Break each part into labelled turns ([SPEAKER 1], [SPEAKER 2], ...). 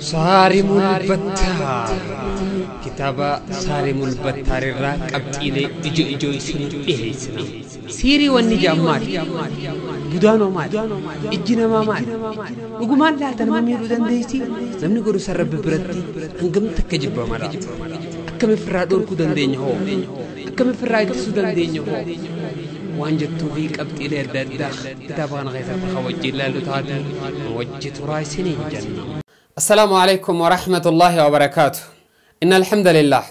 [SPEAKER 1] صارم البتار كتاب صارم البتار الرا قبطيلي اجو اجو يسن إهيسنا سيري والنجا مال بدانو مال اجنا ما مال وقمان لا تنمى ميرو دنديسي نمني قرو سرب برتي هنقم تكجب مرات أكم فرا دوركو دندين هو أكم فرا يكسو دندين هو waan jettuu fi qabxiilee adda addaa kitaaba kana keessatti kan wajjin ilaallu taate wajji turaa isiniin. السلام عليكم ورحمة الله وبركاته. إن الحمد لله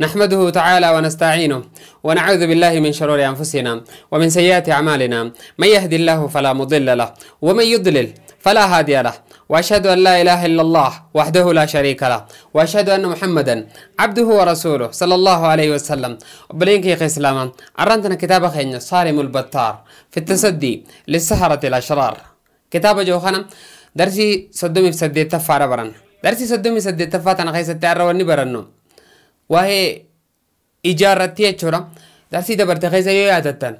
[SPEAKER 1] نحمده تعالى ونستعينه ونعوذ بالله من شرور أنفسنا ومن سيئات أعمالنا. من يهدي الله فلا مضل له ومن يضلل فلا هادي له. وأشهد أن لا إله إلا الله وحده لا شريك له. وأشهد أن محمدا عبده ورسوله صلى الله عليه وسلم. وبلينك يا إسلاما أرنتنا كتاب خينا صارم البتار في التصدي للسهرة الأشرار. كتاب جوخنا سديت تفارة برن درسي صدومي سديت تفات أنا خيست تعرى وني برنو وهي إجارتي أشورا درسي دبرت خيسة يو ياتتن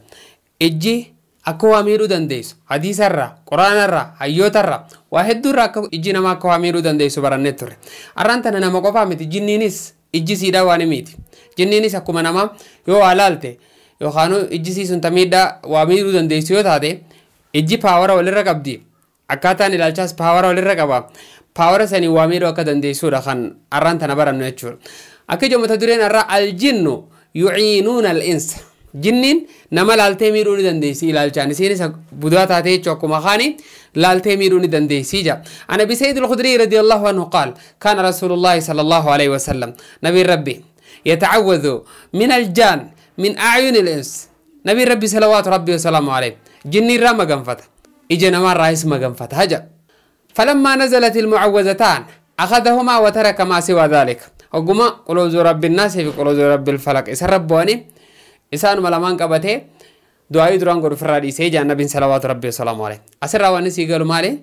[SPEAKER 1] إجي akka waa miidhuu dandeessu hadiisarraa quraanarraa hayyotarraa waa hedduurraa akka ijji namaa akka waa miidhuu dandeessu barannee turre arraan tana nama qofaa miti jinniinis ijji siidhaa waan miti jinniinis akkuma namaa yoo waa laalte yookaan ijji siisun tamiidhaa waa miidhuu dandeessu yoo taate ijji paawara walirra qabdi akkaataan ilaalchaas paawara walirra qaba paawara sanii waa miidhuu akka dandeessuudha kan arraan tana barannu jechuudha akka ijoo mata dureen irraa aljinnu yuciinuuna al-insa jinniin nama laaltee miidhuu ni dandeessi ilaalchaan isiinis budaa taatee jechuu akkuma kaani laaltee miidhuu ni dandeessi jaa ana abi sayyid al-khudri radiyallahu anhu qaal kaana rasuulullahi sallallahu alayhi wa sallam nabiin rabbi yatacawwadhu min aljaan min acyuni al-ins nabiin rabbi salawaatu rabbi wasalaamu alayh jinni irraa إجنا ما رئيس مجمع فتهجة فلما نزلت المعوذتان أخذهما وترك ما سوى ذلك. وقما قلوز رب الناس في قلوز رب الفلق إسان رباني إسان ملمان قبته دعائي دران قرف رادي سيجا النبي صلى الله عليه. أسر رواني سيقلوا مالي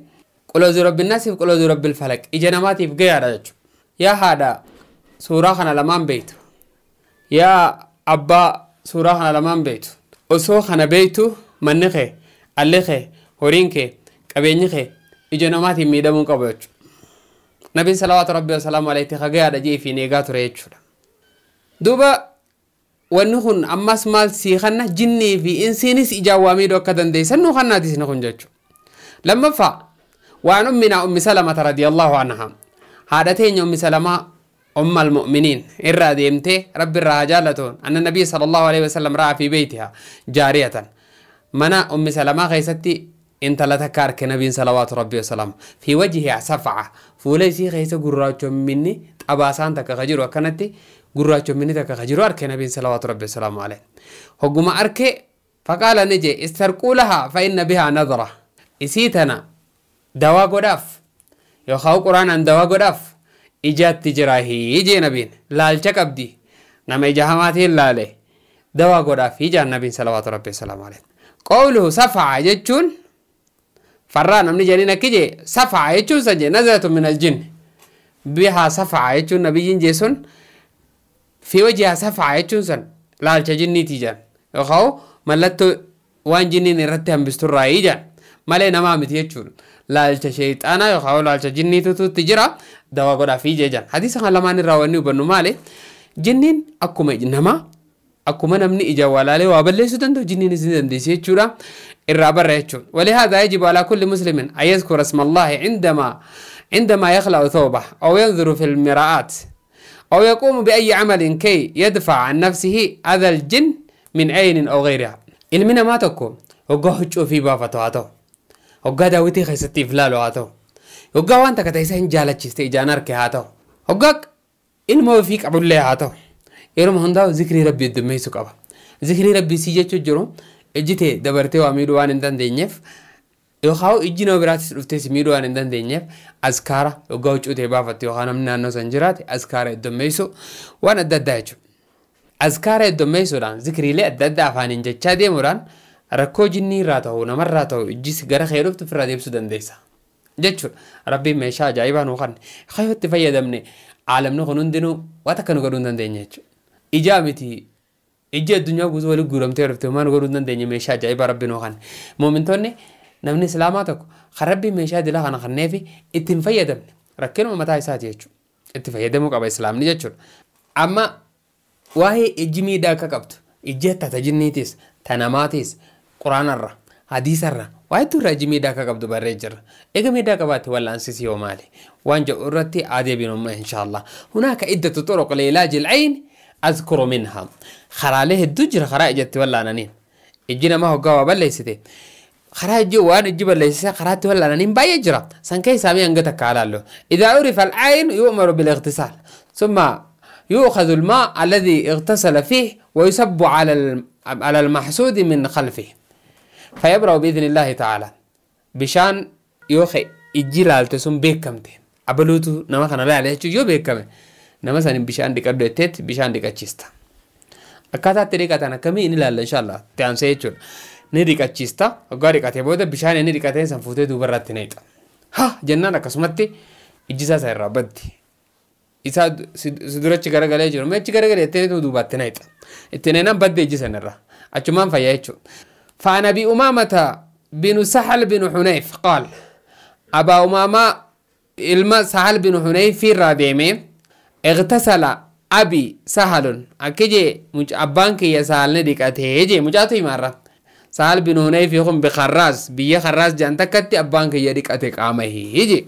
[SPEAKER 1] قلوز رب الناس في قلوز رب الفلق إجنا ما تيب غير رجج يا هذا سوراخنا لمان بيت. يا أبا سوراخنا لمان بيت. أسوخنا بيتو منخي اللخي namaatiif miidhamuu qabu jechuudha nabiin salawaatu rabbi wasalaamu alayhi ka gayaadha jee fi eegaa ture jechuudha duuba wanni kun ammas maal sii kanna jinnii fi insiinis ijaan waa miidhuu akka dandeessan nu kannaati isin kun jechu lammaffaa waan umminaa ummi salamata radiyallahu anha haadha teenya ummi salamaa umma almu'miniin irraa deemtee rabbi irraa haa jaallatuun anna nabiy sallallahu alaihi wasallam ra'a fi beeytiha jaariyatan mana ummi salamaa keessatti intala takka arke nabiin salawaatu rabbi wasalaam fi wajhiha safaca fuula isii keessa gurraachomminni xabaasaan takka ka jiru akkanatti gurraachomminni takka ka jiru arke nabiin salawaatu rabbi wasalaamu alayh hogguma arke faqaala ni jee istarquu lahaa fa inna bihaa nadra isii tana dawaa godhaaf yookaan quraanaan dawaa godhaaf ijaatti jiraahi jee nabiin laalcha qabdi nama ija hamaatiin laale dawaa godhaaf ijaan nabiin salawaatu rabbi wasalaamu alayh qawluhu safaca jechuun namni jedhin akki jee safaca jechuun san jee nazaratu min aljin bihaa safaca jechuun nabiyyiin jee sun fi wajjiha safaca jechuun san laalcha jinniiti jaan yookaan mallattoo waan jinniin irratti hambisturraa jaan malee namaa miti jechuudha laalcha sheexaanaa yookaan laalcha jinniitutti jira dawaa godhaaf ijee jaan hadiisa kan lamaan irraa wanni hubannu maali jinniin akkuma namaa akkuma namni ija walaalee waa balleessuu danda'u jinniin isin dandeessi jechuudha. Irraa barra jechuudha ولهذا يجب على كل مسلم أن يذكر اسم الله عندما عندما يخلع ثوبه أو ينظر في المراءات أو يقوم بأي عمل كي يدفع عن نفسه أذى الجن من عين أو غيرها المنا ما تكون وقا هجو في بافة هاتو وقا داوتي خيستي فلالو هاتو وقا وانتا كتايسان جالة چيستي إجانار كي هاتو وقا ilma ofii qabullee haa ta'u. Yeruma hundaa zikrii rabbii heddummeessu qaba zikrii rabbii si jechuu jiru ijji tee dabartee waa miidhuu waan hin dandeenyeef yookaan ijji nama biraatis dhuftee si miidhuu waan hin dandeenyeef askaara yoggaa huccuu ta'e baafatte yookaan namni naannoo san jiraate askaara heddummeessu waan adda addaa jechuudha. Askaara heddummeessuudhaan zikriilee adda addaa afaaniin jechaa deemuudhaan rakkoo jinnii irraa ta'u namarraa ta'u ijjis gara kee dhuftu ofirraa deebisuu dandeessa. Jechuudha rabbiin meeshaa ajaa'ibaa nuu kanne kayyoo itti fayyadamne aalamni kun hundinuu waan akka nu godhuu hin dandeenye jechuudha. Waan godhuu hin dandeenye meeshaa ajaa'ibaa rabbiin nuu kanne. Muumintoonni namni islaamaa tokko kan rabbiin meeshaa dilaa kana kanneefi ittiin fayyadamne rakkinuma mataa isaati jechuudha itti fayyadamuu qaba islaamni jechuudha amma waa'ee ijji miidhaa akka qabdu ijji hatta tajinniitis tanamaatiis quraanarra hadiisarra waa hedduu irraa ijji miidhaa akka qabdu barree jirra eega miidhaa qabaatte wallaansisi yoo maali waan jedhu irratti adeebinumma inshaallah hunaaka iddatu xuruq liilaaji ilcayn أذكر منها. خراله دجر خرائج تولى أنانين إجينا ما هو جواب الله يسدي خرائج وان إجيب الله يسدي خرائج تولى أنانين باي جرا سانكاي سامي أنجتك على له إذا عرف العين يؤمر بالاغتسال. ثم يؤخذ الماء الذي اغتسل فيه ويسب على على المحسود من خلفه. فيبرأ بإذن الله تعالى. بشان يوخي إجيلال تسم بيكمته. أبلوتو نما لا عليه شو يو بيكمه. نما سان بشان ديكادو تيت بشان ديكاتشيستا akkaataa dhiqatan akkamii inni ilaalla inshallah ta'ansee jechuudha ni dhiqachiista waggaa dhiqatee booda bishaan inni dhiqatee san fuutee duuba irratti neexa ha jennaan akkasumatti ijjisaa isaa irraa baddi isaa si durachi garagalee jiru meechi garagalee ettee duubaatti neexa itti neenaan badde ijji san irraa achumaan fayyaa jechuudha فعن ابي امامه بن سهل بن حنيف قال ابا امامه ilma sahal bin hunayfi irraa deeme اغتسل abi sahalun akki jee abbaan kiyya saalni dhiqatee jee mucaatu himaarra sahal bin hunayfi kun bikarraas biyya karraas jedhan takkatti abbaan kiyya dhiqate qaama hije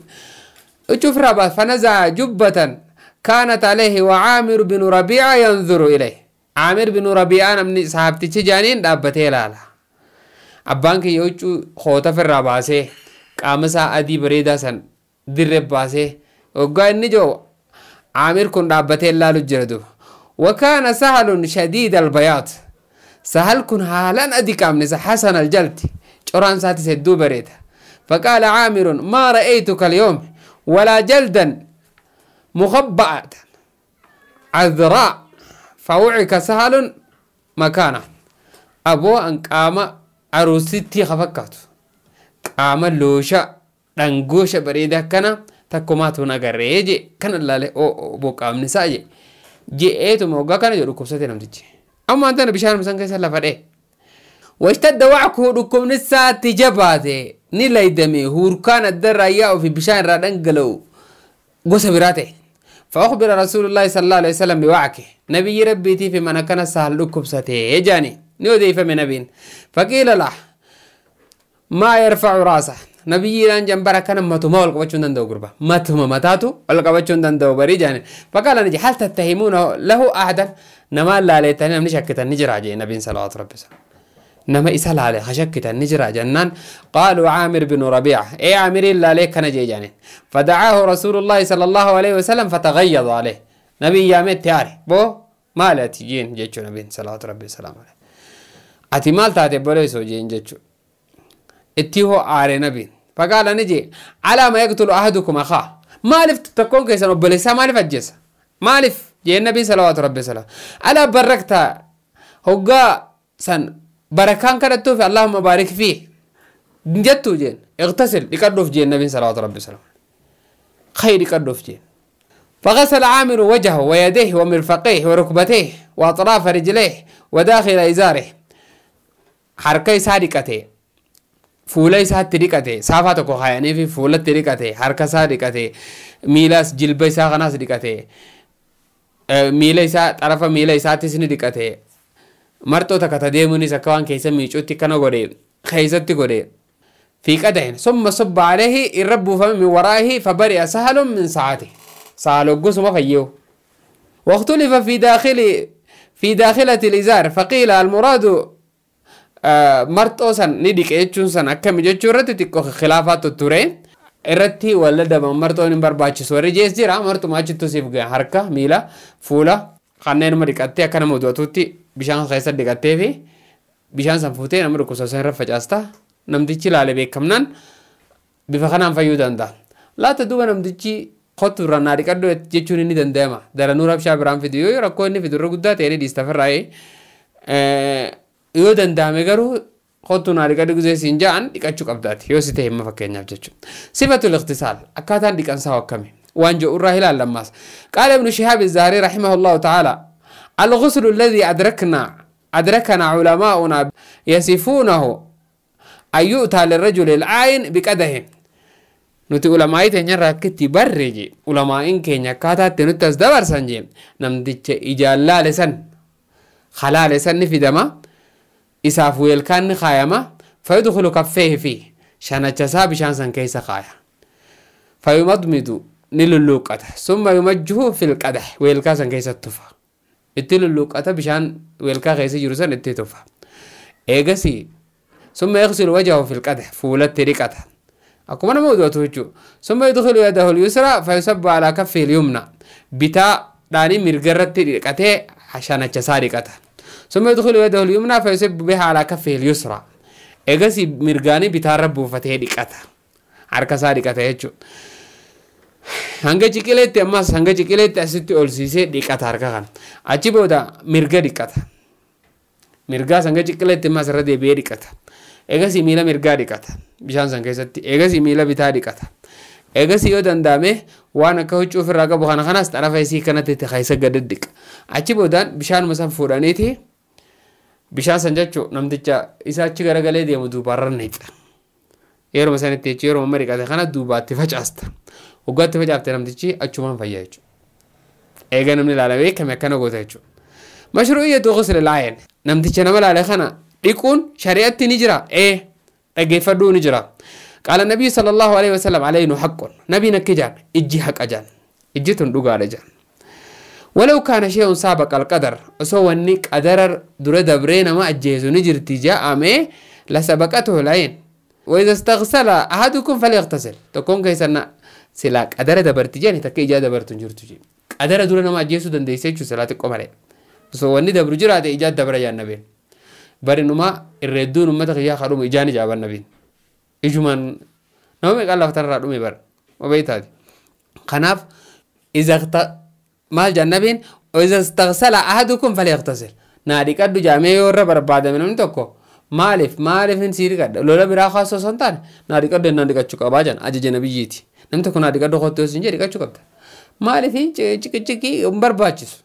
[SPEAKER 1] ucuf raba fanazaa jubbatan كانت عليه وعامر بن ربيعة ينظر إليه عامر بن ربيعة نمني صاحبتي جانين دابتي لالا kiyya huccuu hoota ofirraa baasee qaama isaa adii bareedaa san dirre baasee waggaa عامر كن دابتين لالو جردو وكان سهل شديد البياض. سهل كن هالا أدي كامنس حسن الجلد. شران ساتي سدو بريد. فقال عامر ما رأيتك اليوم ولا جلدا مخبأة. عذراء فوعك سهل مكانه أبو أن قام عروستي خفكات قام اللوشة دنگوشة بريدة كنا. Takkumaatu nagarree je kana ilaale boqqaamni isaa je je'eetuma waggaa kana jedhu dhukkubsate namtichi ammaan tana bishaan san keessa lafa dhee dhukkubni isaatti jabaate ni laydame huurkaan addarraa yaa'u fi bishaan irraa dhangala'u gosa biraa ta'e فأخبر رسول الله صلى الله عليه وسلم بوعكه نبي ربي في من كان سهل لكم ستي جاني نودي فمن نبين فقيل له ما يرفع راسه matuma wal qabachuu hin danda'u gurba matuma mataatu wal qabachuu hin danda'u barii jaani fakkaala ni hal tattahimuuna lahu ahadan nama laaleettanii namni shakkitan ni jira jee nabiin salawaatu rabbi nama isa laale ha shakkitan ni jira jennaan qaaluu caamir binu rabiica ee caamiriin laalee kana jee jaaniin fadacaahu rasuulu llaahi sala allahu alayhi wasalam fatagayyadu aleh nabiin yaametti aare boo maali ati jeen jechuu nabiin salawaatu rabbi wasalaamu aleh ati maal taate boleesoo jeen jechuu itti hoo aare nabiin فقال نجي على ما يقتل أحدكم أخاه؟ مالف تكون كيسا وبلسا مالف أجيسا مالف جي النبي صلوات ربي سلام ألا بركتا هقا سن بركان كانت في اللهم بارك فيه. جتو جين اغتسل يقدف جي النبي صلوات ربي سلام خير يقدف جين فغسل عامر وجهه ويديه ومرفقيه وركبتيه وأطراف رجليه وداخل إزاره. حركي صادقته فولاي سا تريكاتي سافا توكو هاي نيفي فولا تريكاتي هاركا سا ديكاتي ميلاس جيلبي سا غناس ديكاتي ميلاي سا طرفا ميلاي سا تسني ديكاتي مرتو تا كاتا ديموني سا كوان كيسا ميچو تي كانو غوري خيزا تي غوري فيكا دين ثم صب عليه إربو فمي من وراه فبري سهل من ساعته سالو غوسو مفيو واختلف في داخلي في داخلة الإزار فقيل المراد marxoo san ni dhiqe jechuun san akkami jechuu irratti xiqqoo khilaafaatu ture irratti walla daba marxoon hin barbaachisu warri jees jira marxuma achittu siif harka miila fuula kanneenuma dhiqattee akka nama utuwatutti bishaan keessa dhiqattee fi bishaan san fuutee nama dhukkubsatan irra facaasta namtichi ilaale beekamnaan bifa kanaan fayyuu danda'a laata duuba namtichi kottu irra naa dhiqadhu jechuun inni danda'ama daranuu rabshaa biraan fidu yoo rakkoo inni fidu irra guddaa ta'ee ni dhiistafarraa'ee يو دندامي غرو خطونا لك دي قزي سنجان دي قاتشو قبضات يو سيته ما فكين نفجتشو صفة الاغتصال أكاتان دي قنصا وكمي وانجو الراهلا لماس قال ابن شهاب الزهري رحمه الله تعالى الغسل الذي أدركنا أدركنا علماؤنا يصفونه أن يؤتى للرجل العين بكده نوتي علماء تنيا راكتي برجي علماء انكي نكاتا تنتز دبر سنجي نمدتش إجالة لسن خلال سن في دماء kaayama fayudkhulu kaffeehi fi shanachasaa bishaan san keessa kaaya fayumadmidu ni lulluuqata summa yumajjuhu fil qadax weelkaa san keessa tufa itti lulluuqata bishaan weelkaa keessa jiru san itti tufa eegasi summa yaghsilu wajahu fil qadax fuulatti dhiqata akkuma nama udwatu jechuu summa yudkhilu yadahu lyusra fayusabbu alaa kaffihi lyumna bitaa dhaanii mirga irratti dhiqatee shanachasaa dhiqata summa yudkhilu yadahu lyumna fayusabbu biha alaa kaffihi lyusra eegasi mirgaanii bitaarra buufatee dhiqata harkasaa dhiqata jechuu hanga ciqileetti ammas hanga ciqileetti asitti ol siisee dhiqata harka kana achi booda mirga dhiqata mirgaas hanga ciqileetti ammas irra deebi'ee dhiqata eegasii miila mirgaa dhiqata bishaan san keessatti eegasii miila bitaa dhiqata eegasii yoo danda'ame waan akka huccuu ofirraa qabu kana kanas xarafa isii kanatti itti keessa gadi dhiqa achi boodaan bishaanuma san fuudhaniiti bishaan san jechuu namticha isa achi garagalee deemu duubaarra nixa yeruma sanitti jechuun yeruma amma dhiqate kana duubaatti facaasta waggaatti facaafte namtichi achumaan fayyaa jechuudha eega namni ilaalamee kame akkana goota jechuudha mashruu'iyyatu ghusl laayen namticha nama laale kana dhiquun shari'atti ni jira ee dhaggeeffadhuu ni jira qaala nabii sala allahu alaihi wasallam alaynu haqqun nabiin akka jaan ijji haqa jaan ijji tun dhugaadha jaan ولو كان شيء سابق القدر سو وني قدر در دبري نما أجيزو نجرتي جاء امي لسبقته العين. وإذا استغسل أحدكم فليغتسل. تكون كيسنا سلا قدر دبرتي جاني تكي جا دبرت جرتو جي قدر در نما أجيزو دنديسه صلاه قمره سو وني دبر جرا دي اجاد دبر يا النبي. numa irreedduun ummata kiyyaa kadhumu ijaan ijaaban nabiin ijumaan nama meeqaan lafa tanarraa dhume bara mabeeytaati kanaaf izakta maal istagsala ahadukum falyaktasil naa dhiqadhu jaamee yoo irra barbaadame namni tokko maaliif maaliif hin sii dhiqadha lola biraa kaasoo osoo hin taane naa dhiqadhu ennaan dhiqachuu qabaa jaan ajaja nabiyyiiti namni tokko naa dhiqadhu kottee osin jee dhiqachuu qabda maaliif ciqichiqii hin barbaachisu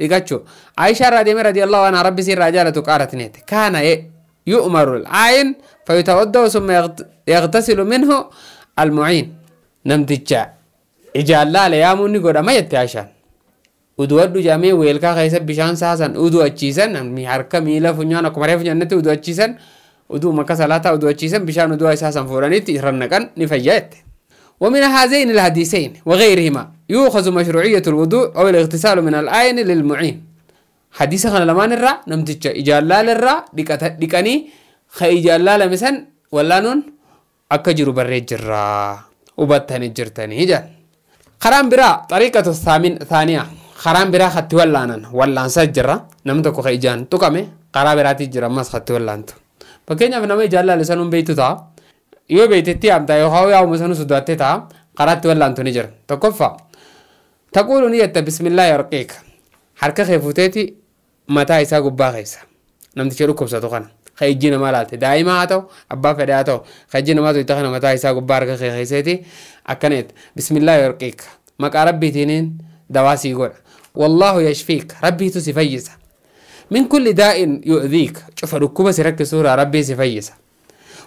[SPEAKER 1] dhiqachuu aishaa irraa deeme radiyallahu anha rabbi sii irraa jaalatu qaarat neete kaana yu'maru al'aayin fayutawadda'u summa yagtasilu minhu almuciin namticha ijaan laale yaamuun ni godhama jette aishaan uduwadhu jaamee weelkaa keessa bishaan saasan udu achiisan namni harka miila funyaan akkuma reefu jannatti udu achiisan uduu makka salaataa udu achiisan bishaan uduu isaasan fuudhanitti irra naqan ni fayyaa jette ومن هذين الحديثين وغيرهما يؤخذ مشروعية الوضوء أو الاغتسال من العين للمعين حديث خنا لمان الرا نمتج إجالال الرا ديكاني خ إجالال مثلا ولا نون أكجر بريج الرا وبتهني جرتني هجا خرام برا طريقة الثامن ثانية خرام برا خطي ولانن ولان سجرا نمت كو خيجان تو كامي قرا برا تي جرا مس خطي ولان تو بكينيا بنوي جالا لسانوم بيتو تا يو بيتي تي ام تا يو هاو ياو مسانو سوداتي تا قرا تي ولان تو نجر تو كوفا تقول ني بسم الله يرقيك حركة خيفوتيتي متا عيسى غبا غيسا نمت كيرو كوبسا تو كان خيجينا مالاتي دايما اتو ابا فداتو خيجينا ما تو يتخنا متا عيسى غبا رك خي خيسيتي اكنيت بسم الله يرقيك ما قرب بيتينين دواسي يقول rabbiitu si fayyisa min kulli daa'in yu'dhiik cufa dhukkuba si rakkisuurraa rabbii si fayyisa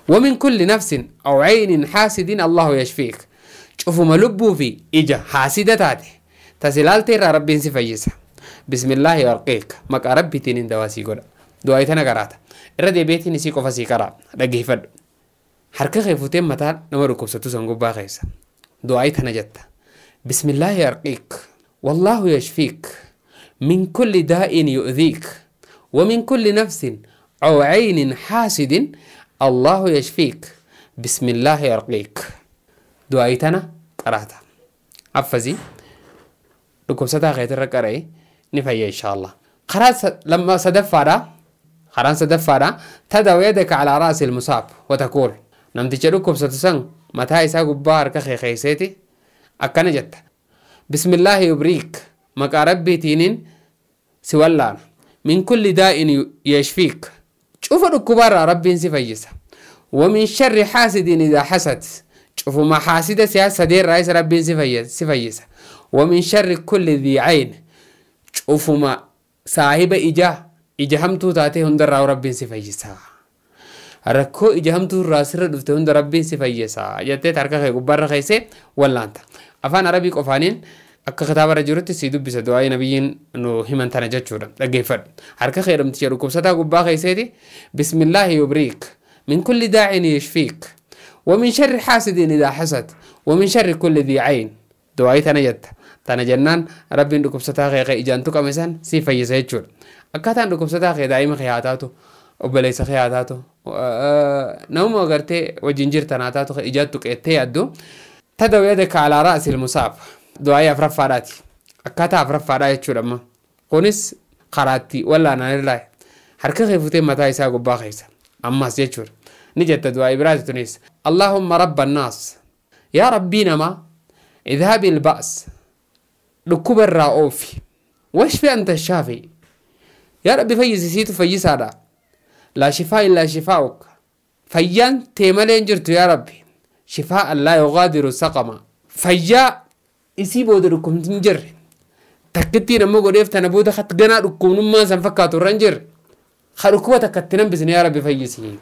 [SPEAKER 1] ومن كل نفس أو عين حاسد الله يشفيك. شوفوا ما لبوا في إجا حاسدة تاتي تسلال تيرا ربي سفيسا بسم الله يرقيك. مك ربي تنين دواسي قول. دعايتنا قراتا الردي بيتي نسيكو فسي قرا لقي فد حركة خيفوتين متى نمركم ستوسن قبا خيسا دعايتنا جتا بسم الله يرقيك. والله يشفيك. من كل داء يؤذيك ومن كل نفس أو عين حاسد الله يشفيك. بسم الله يرقيك. دعايتنا قرأتها. عفزي لكم ستا غيت الرقرأي نفيا إن شاء الله. خلاص لما صدفارا خلاص صدفارا تدعو يدك على رأس المصاب وتقول نمت جلوكم ستسن متى إسا قبار كخي خيسيتي؟ أكنا جت. بسم الله يبريك مكا ربي تينين سوالان من كل داء يشفيك شوفوا الكبار ربي سفيسة ومن شر حاسد إذا حسد شوفوا ما حاسد سياسة دير رئيس ربي سفيسة ومن شر كل ذي عين شوفوا ما صاحب إجا إجا همتو تاتي هندر ربي سفيسة rakkoo ija hamtuu irraa sirra dhufte hunda rabbiin si fayyisa. Jettee harka kee gubbaarra keessee wallaanta afaan arabii qofaaniin akka kitaabarra jirutti si dubbisa du'aa nabiyyiin nu himan tana jechuudha dhaggeeffadhu harka kee dhamticha dhukkubsataa gubbaa keesseeti bismillaahi yubriik min kulli daacin yashfiik ومن شر حاسد إذا حسد ومن شر كل ذي عين دعائي تنا جت تنا جنان ربي نكب ستاخي غي إجان تك أمسان سي في يسيجور أكتان نكب ستاخي دائما خياتاتو وبليس خياتاتو نوم وغرتي وجنجر تناتاتو إجان تك إتي أدو تدو يدك على رأس المصاب دعائي أفرف فاراتي أكتا أفرف فاراتي يجور أما قونس قراتي ولا أنا لا حركة خيفتي متى يسا قبا خيسا أما سيجور نجت دعاء برات تونس اللهم رب الناس يا ربي نما اذهب البأس ركوب الرؤوف واشفي أنت الشافي يا ربي فيز سيت فيز هذا لا شفاء إلا شفاؤك فيان تيمالين جرت يا ربي شفاء لا يغادر سقما. فيا يسيبو دركم تنجر. تكتي نمو قريف تنبودا خط قنا ركوم نما سنفكاتو رنجر. خركوة تكتنم بسن يا ربي فيسين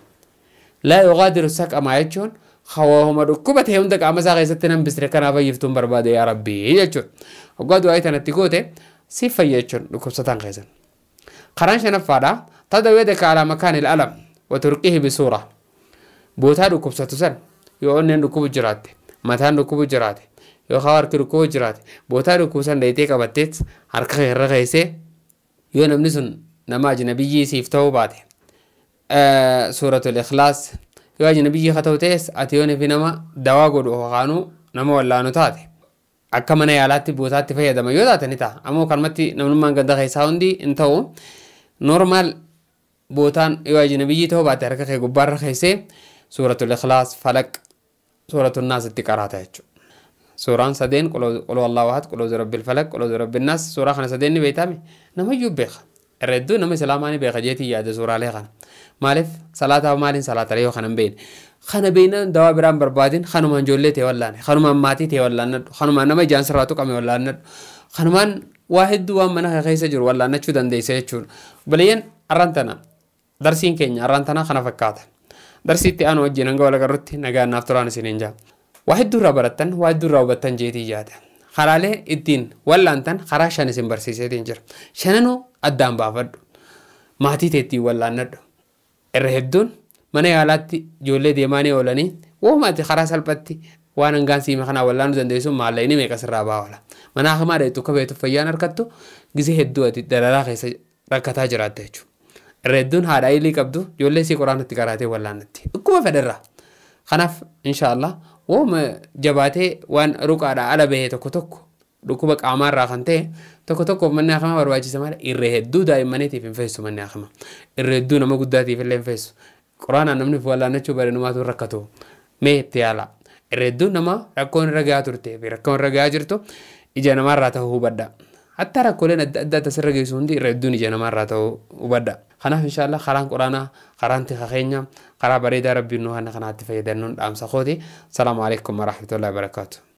[SPEAKER 1] لا يغادر سقما يجون. خواهما ركوبة هيوندا قام ساقي ستنم بسر كنا فيفتون برباد يا ربي يجون. وقادوا آية نتيكوتي سيفا يجون ركوب ستان غيزن. قران شنفادا. تدو يدك على مكان الألم. وترقيه بصورة بوتا ركوب ستسن يقولن ركوب جرات متان ركوب جرات jiraate bootaa rukkuu san dayitee qabatteet harka irra keessee yoo namni sun nama ajnabiyyii siif ta'uu baate suuratul ikhlaas yoo ajnabiyyii haa ta'u ta'es ati yoo fi nama dawaa godhu hookaanuu nama wallaanu taate akka mana yaalaatti bootaatti fayyadama yoo taate ni ta'a ammoo kanumatti namnummaan ganda keessaa hundi hin ta'u normaal bootaan yoo ajnabiyyii ta'uu baate harka kee gubbaarra keessee suuratul ikhlaas falaq suuratul naas itti qaraata jechuudha. suuraan sadeen qoloo allaa wahat qoloo rabbil falaq qoloo rabbil naas suuraa kana sadeen ni beekame namayyuu beeka irra hedduu nama islaamaa ni beeka jeetii yaada suuraalee kana maaliif salaataa maaliin salaatalee yoo kana hin beekne kana beeknaan dawaa biraan barbaadin kanumaan ijoollee ta'e wallaane kanumaan maatii ta'e wallaannadhu kanumaan nama ijaan sirraa tuqame wallaannadhu kanumaan waa hedduu waan mana keessa jiru wallaannachuu dandeessa jechuudha baleeyyan arraan tana darsiin keenya arraan tana kana darsiitti aanu wajjin hanga wal agarrutti nagaan naaf turaan isiniin jaa waa hedduu irraa barattan waa hedduu irraa hubattan jeetii yaada karaalee ittiin wallaantan karaa shan isin barsiiseetiin jira shananuu addaan baafadhu maatii teettiin wallaannadhu irra hedduun mana yaalaatti ijoollee deemaanii oolanii woomaati karaa salphatti waan hangaan siima kanaa wallaanuu dandeessuun maallaqni meeqa sirraa baawala mana hakimaa dheetu akka beetu fayyaan harkattu gisee hedduu ati dararaa keessa rakkataa jiraatta jechuudha. Irra hedduun haadha ilii qabdu ijoollee isii qoraanatti qaraatee wallaannatti akkuma fedherraa. Kanaaf inshaallah wooma jabaatee waan ruqaadhaa ala bahee tokko tokko dhukkuba qaamaarraa kan ta'e tokko tokko manni hakamaa barbaachisa malee irra hedduu daa'immaniitiif hin feessu manni hakamaa irra hedduu nama guddaatiif illee hin feessu quraanaan namni wallaannachuu bare numaatu rakkatu mee itti yaala irra hedduu nama rakkoon irra gahaa turte fi rakkoon irra gahaa jirtu ija namaarraa ta'uu hubadha hatta rakkooleen adda addaa tasirra geessu hundi irra hedduun ija namaarraa ta'uu hubadha kanaaf inshaallah karaan quraanaa karaan tika keenya karaa bareedaa rabbiin nu kana kanaatti fayyadanuun dhaamsa kooti salaamu alaikum warahmatullahi wabarakaatu